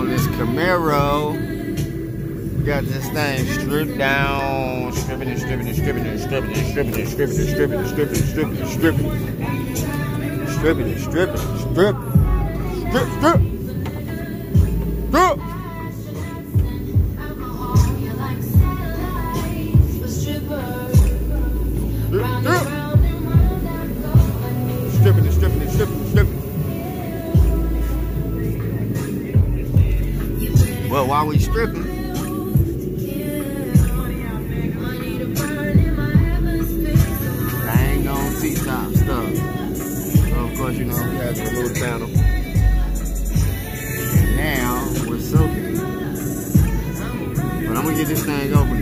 on this Camaro. Got this thing stripped down, stripping and stripping and stripping and stripping and stripping and stripping and stripping and stripping and stripping and stripping. Stripping and stripping, strip, strip, strip, strip. Well, while we stripping, bang on t-top stuff. So of course, you know, we have a little panel. And now we're soaking. But I'm gonna get this thing open.